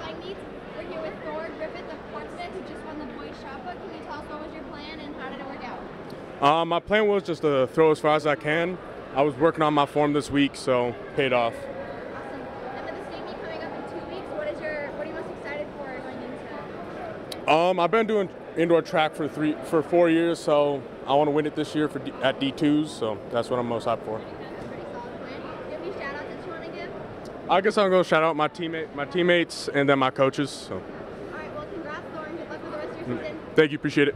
Um, We're here with Thor Griffith of Portsmouth, who just won the Boys Can you tell us what was your plan and how did it work out? Um, my plan was just to throw as far as I can. I was working on my form this week, so paid off. Um, I've been doing indoor track for three for four years, so I want to win it this year for D, at D2s. So that's what I'm most hyped for. I guess I'm gonna shout out my teammate, my teammates, and then my coaches. So All right. Well, congrats, Lauren. Good luck with the rest of your mm. season. thank you, appreciate it.